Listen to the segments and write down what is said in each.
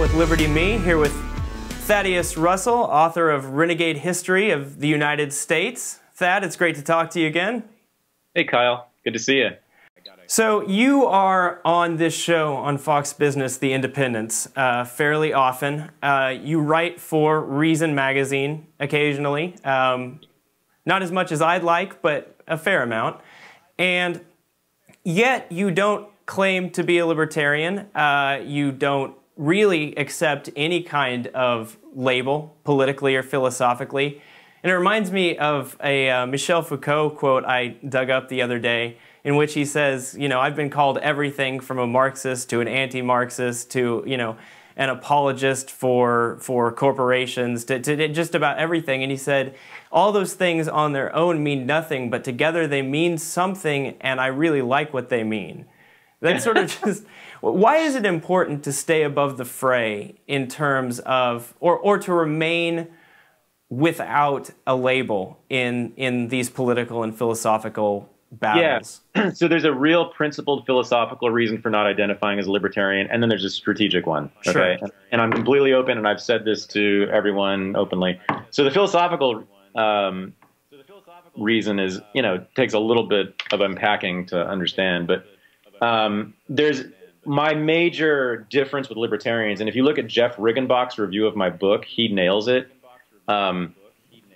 with Liberty Me, here with Thaddeus Russell, author of Renegade History of the United States. Thad, it's great to talk to you again. Hey, Kyle. Good to see you. So, you are on this show on Fox Business, The Independents, uh, fairly often. Uh, you write for Reason Magazine occasionally. Um, not as much as I'd like, but a fair amount. And yet, you don't claim to be a libertarian. Uh, you don't really accept any kind of label, politically or philosophically. And it reminds me of a uh, Michel Foucault quote I dug up the other day, in which he says, you know, I've been called everything from a Marxist to an anti-Marxist to, you know, an apologist for for corporations to, to just about everything. And he said, all those things on their own mean nothing, but together they mean something, and I really like what they mean. That's sort of just why is it important to stay above the fray in terms of or or to remain without a label in in these political and philosophical battles? Yeah. so there's a real principled philosophical reason for not identifying as a libertarian, and then there's a strategic one. Okay. Sure. And I'm completely open, and I've said this to everyone openly. So the philosophical um, reason is, you know, takes a little bit of unpacking to understand, but um, there's my major difference with libertarians, and if you look at Jeff Riggenbach's review of my book, he nails it. Um,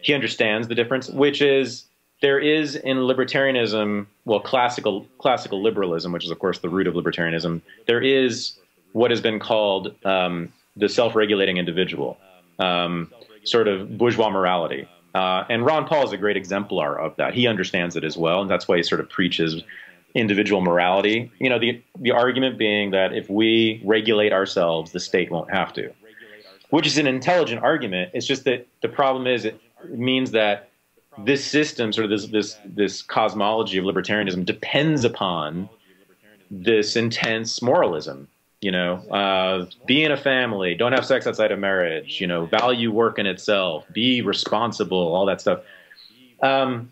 he understands the difference, which is there is in libertarianism, well, classical classical liberalism, which is of course the root of libertarianism. There is what has been called um, the self-regulating individual, um, sort of bourgeois morality. Uh, and Ron Paul is a great exemplar of that. He understands it as well, and that's why he sort of preaches individual morality. You know, the the argument being that if we regulate ourselves, the state won't have to, which is an intelligent argument. It's just that the problem is it means that this system, sort of this this this cosmology of libertarianism, depends upon this intense moralism. You know, uh, be in a family, don't have sex outside of marriage. You know, value work in itself, be responsible, all that stuff. Um,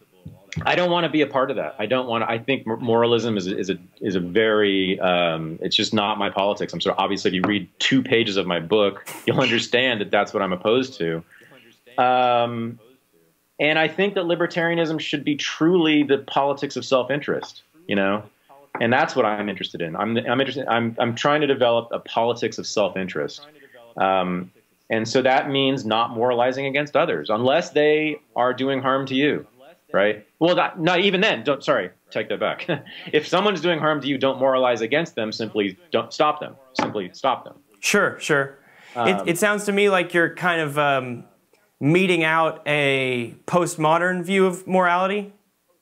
I don't want to be a part of that. I don't want to. I think moralism is is a is a very. Um, it's just not my politics. I'm sort of obviously if you read two pages of my book, you'll understand that that's what I'm opposed to. Um, and I think that libertarianism should be truly the politics of self-interest. You know, and that's what I'm interested in. I'm I'm interested. I'm I'm trying to develop a politics of self-interest. Um, and so that means not moralizing against others unless they are doing harm to you right? Well, not, not even then. Don't sorry, take that back. if someone's doing harm to you, don't moralize against them. Simply don't stop them. Simply stop them. Sure, sure. Um, it, it, sounds to me like you're kind of um, meting out a postmodern view of morality.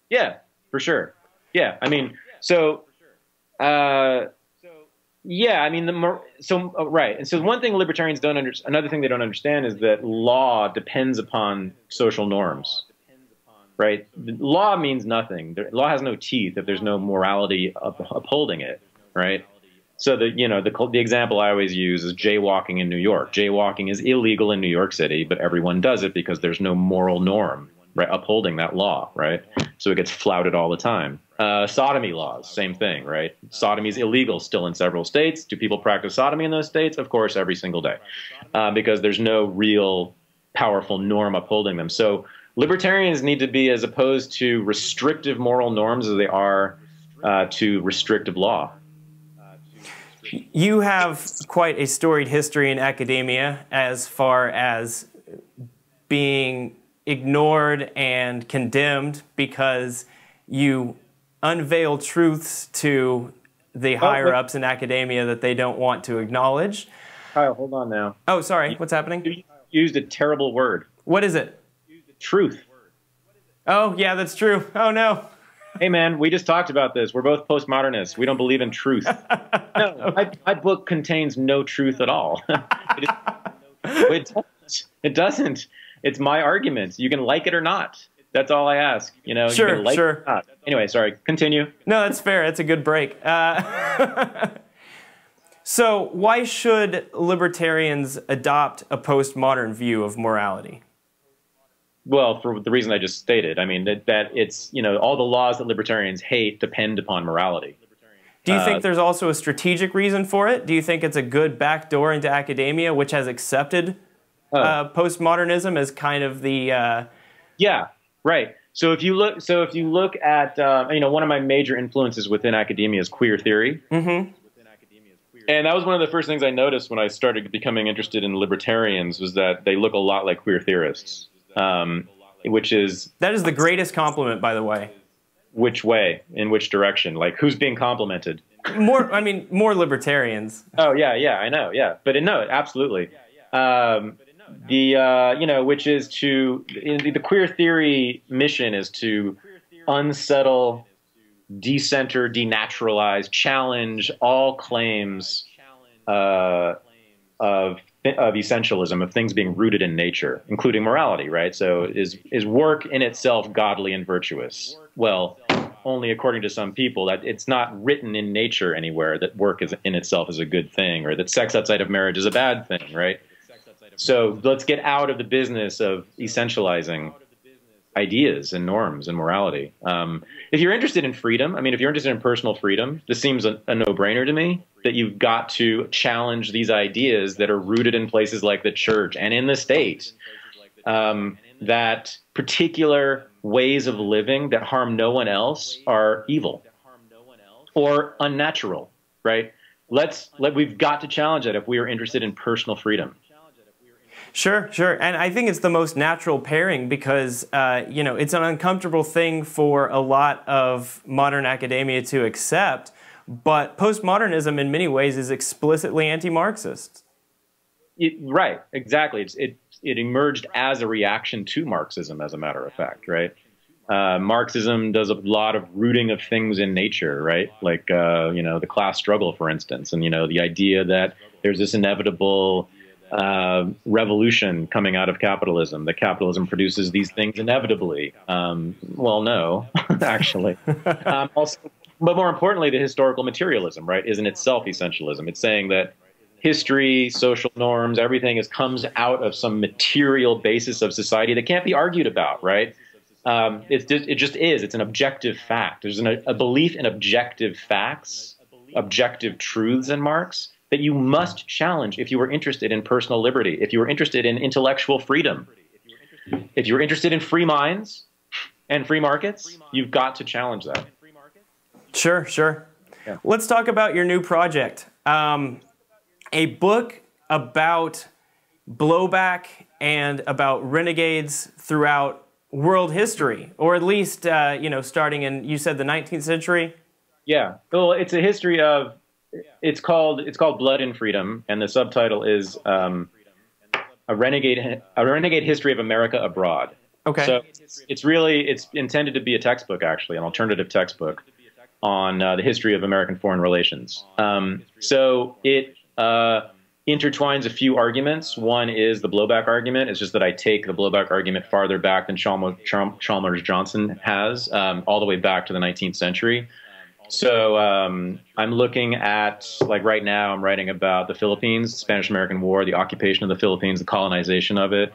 Yeah, for sure. Yeah, I mean, so. Uh, yeah, I mean the so uh, right, and so one thing libertarians don't understand, another thing they don't understand is that law depends upon social norms right? Law means nothing. Law has no teeth if there's no morality upholding it, right? So the you know the the example I always use is jaywalking in New York. Jaywalking is illegal in New York City, but everyone does it because there's no moral norm right upholding that law, right? So it gets flouted all the time. Uh, sodomy laws, same thing, right? Sodomy is illegal still in several states. Do people practice sodomy in those states? Of course, every single day, uh, because there's no real powerful norm upholding them. So libertarians need to be as opposed to restrictive moral norms as they are uh, to restrictive law. You have quite a storied history in academia as far as being ignored and condemned because you unveil truths to the oh, higher ups in academia that they don't want to acknowledge. Kyle, hold on now. Oh, sorry. What's happening? You used a terrible word. What is it? Truth. Oh, yeah, that's true. Oh, no. Hey, man, we just talked about this. We're both postmodernists. We don't believe in truth. no, my, my, book contains no truth at all. it, it, it, doesn't. It's my argument. You can like it or not. That's all I ask. You know, sure, you like sure. Anyway, sorry. Continue. No, that's fair. That's a good break. Uh, so, why should libertarians adopt a postmodern view of morality? Well, for the reason I just stated, I mean that, that it's you know all the laws that libertarians hate depend upon morality. Do you uh, think there's also a strategic reason for it? Do you think it's a good backdoor into academia, which has accepted oh. uh, postmodernism as kind of the? Uh, yeah, right. So if you look, so if you look at, uh, you know, one of my major influences within academia is queer theory. Mm-hmm. And that was one of the first things I noticed when I started becoming interested in libertarians was that they look a lot like queer theorists, um, which is that is the greatest compliment, by the way. Which way? In which direction? Like who's being complimented? More, I mean, more libertarians. Oh yeah, yeah, I know, yeah, but no, absolutely. Um, the uh, you know, which is to the, the queer theory mission is to unsettle decenter, denaturalize, challenge all claims uh, of of essentialism, of things being rooted in nature, including morality, right? So is is work in itself godly and virtuous? Well, only according to some people that it's not written in nature anywhere that work is in itself is a good thing or that sex outside of marriage is a bad thing, right? So let's get out of the business of essentializing ideas and norms and morality. Um, if you're interested in freedom, I mean, if you're interested in personal freedom, this seems a, a no-brainer to me that you've got to challenge these ideas that are rooted in places like the church and in the state. Um, that particular ways of living that harm no one else are evil or unnatural, right? Let's let we've got to challenge it if we are interested in personal freedom. Sure, sure. And I think it's the most natural pairing because, uh, you know, it's an uncomfortable thing for a lot of modern academia to accept, but postmodernism in many ways is explicitly anti-Marxist. right, exactly. It's, it, it emerged as a reaction to Marxism, as a matter of fact, right? Uh, Marxism does a lot of rooting of things in nature, right? Like, uh, you know, the class struggle, for instance, and, you know, the idea that there's this inevitable uh, revolution coming out of capitalism, that capitalism produces these things inevitably. Um, well, no, actually. um, also, but more importantly, the historical materialism, right, is in itself essentialism. It's saying that history, social norms, everything is comes out of some material basis of society that can't be argued about, right? Um, it, it just is. It's an objective fact. There's an, a belief in objective facts, objective truths in Marx that you must challenge if you were interested in personal liberty, if you were interested in intellectual freedom, if you're interested in free minds and free markets, you've got to challenge that. Sure, sure. Yeah. Let's talk about your new project. Um, a book about blowback and about renegades throughout world history, or at least, uh, you know, starting in, you said the 19th century? Yeah. Well, it's a history of it's called it's called Blood and Freedom, and the subtitle is um, a renegade a renegade history of America abroad. Okay. So it's, really it's intended to be a textbook, actually, an alternative textbook on uh, the history of American foreign relations. Um, so it uh, intertwines a few arguments. One is the blowback argument. It's just that I take the blowback argument farther back than Chalmers, Chalmers Johnson has, um, all the way back to the 19th century. So um, I'm looking at like right now I'm writing about the Philippines, Spanish American War, the occupation of the Philippines, the colonization of it,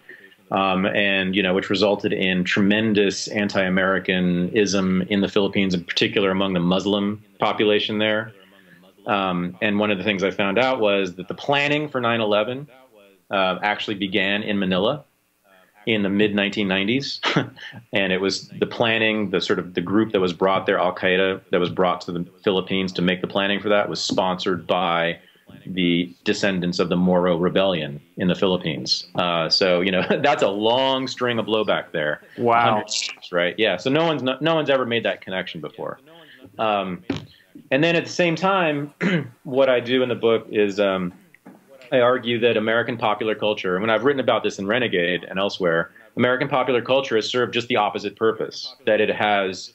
um, and you know which resulted in tremendous anti-Americanism in the Philippines, in particular among the Muslim population there. Um, and one of the things I found out was that the planning for 9/11 uh, actually began in Manila in the mid 1990s, and it was the planning, the sort of the group that was brought there, Al Qaeda, that was brought to the Philippines to make the planning for that, was sponsored by the descendants of the Moro Rebellion in the Philippines. Uh, so you know that's a long string of blowback there. Wow. Right? Yeah. So no one's no, no, one's ever made that connection before. Um, and then at the same time, what I do in the book is. Um, I argue that American popular culture, and when I've written about this in Renegade and elsewhere, American popular culture has served just the opposite purpose. That it has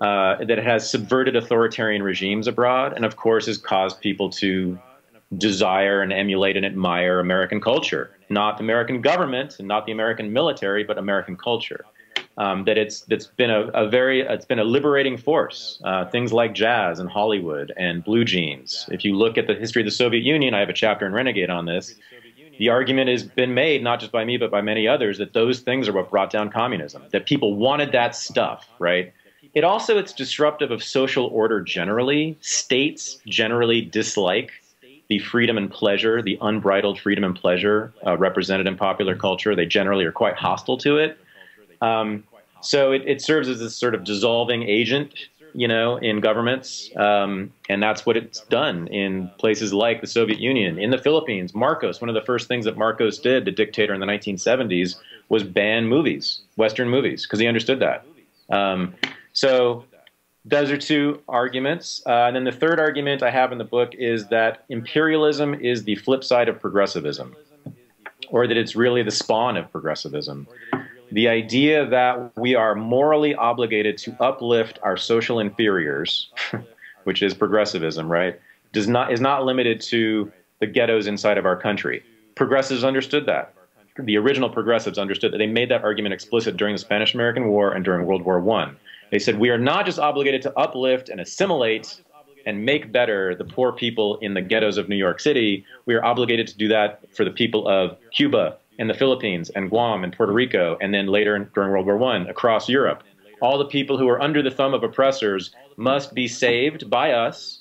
uh, that it has subverted authoritarian regimes abroad, and of course has caused people to desire and emulate and admire American culture, not the American government and not the American military, but American culture um, that it's that's been a, a, very it's been a liberating force. Uh, things like jazz and Hollywood and blue jeans. If you look at the history of the Soviet Union, I have a chapter in Renegade on this. The argument has been made, not just by me, but by many others, that those things are what brought down communism. That people wanted that stuff, right? it also it's disruptive of social order generally. States generally dislike the freedom and pleasure, the unbridled freedom and pleasure uh, represented in popular culture. They generally are quite hostile to it. Um, so it, it, serves as this sort of dissolving agent, you know, in governments, um, and that's what it's done in places like the Soviet Union, in the Philippines. Marcos, one of the first things that Marcos did, the dictator in the 1970s, was ban movies, Western movies, because he understood that. Um, so those are two arguments. Uh, and then the third argument I have in the book is that imperialism is the flip side of progressivism, or that it's really the spawn of progressivism. The idea that we are morally obligated to uplift our social inferiors, which is progressivism, right, does not, is not limited to the ghettos inside of our country. Progressives understood that. The original progressives understood that. They made that argument explicit during the Spanish American War and during World War I they said, we are not just obligated to uplift and assimilate and make better the poor people in the ghettos of New York City. We are obligated to do that for the people of Cuba and the Philippines and Guam and Puerto Rico, and then later during World War I across Europe. All the people who are under the thumb of oppressors must be saved by us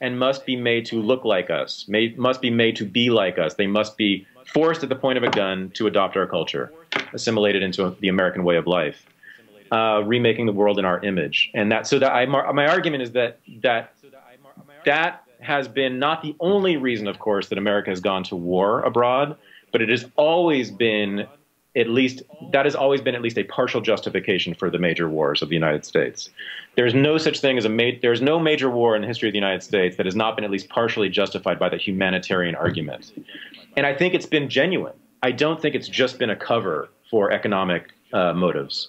and must be made to look like us, may, must be made to be like us. They must be forced at the point of a gun to adopt our culture, assimilated into the American way of life uh, remaking the world in our image. And that, so that I, my argument is that that that has been not the only reason, of course, that America has gone to war abroad, but it has always been at least that has always been at least a partial justification for the major wars of the United States. There's no such thing as a ma- there's no major war in the history of the United States that has not been at least partially justified by the humanitarian argument. And I think it's been genuine. I don't think it's just been a cover for economic uh, motives.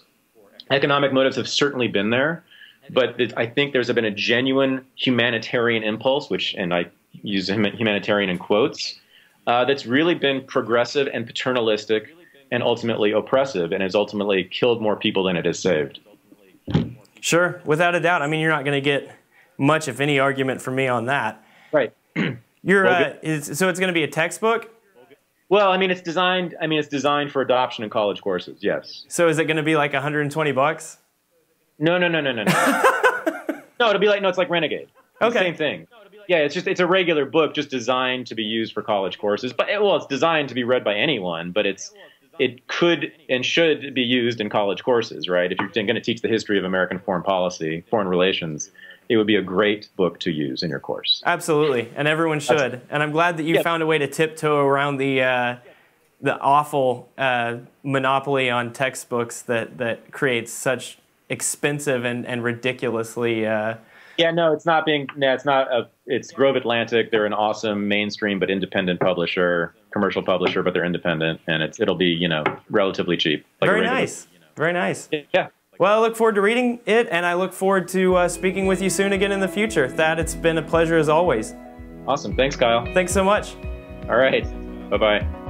Economic motives have certainly been there, but it, I think there's been a genuine humanitarian impulse, which, and I use humanitarian in quotes, uh, that's really been progressive and paternalistic and ultimately oppressive and has ultimately killed more people than it has saved. Sure, without a doubt. I mean, you're not going to get much, if any, argument from me on that. Right. You're well, uh, is, so it's going to be a textbook. Well, I mean, it's designed. I mean, it's designed for adoption in college courses. Yes. So is it going to be like 120 bucks? No, no, no, no, no, no. no, it'll be like no, it's like Renegade. It's okay. Same thing. Yeah, it's just it's a regular book, just designed to be used for college courses. But well, it's designed to be read by anyone. But it's it could and should be used in college courses, right? If you're going to teach the history of American foreign policy, foreign relations, it would be a great book to use in your course. Absolutely, and everyone should. That's, and I'm glad that you yeah. found a way to tiptoe around the uh, the awful uh, monopoly on textbooks that that creates such expensive and and ridiculously. Uh, yeah, no, it's not being. No, it's not a. It's Grove Atlantic. They're an awesome mainstream but independent publisher, commercial publisher, but they're independent, and it's it'll be you know relatively cheap. Like Very nice. You know. Very nice. Yeah. Well, I look forward to reading it, and I look forward to uh, speaking with you soon again in the future. Thad, it's been a pleasure as always. Awesome. Thanks, Kyle. Thanks so much. All right. Bye bye.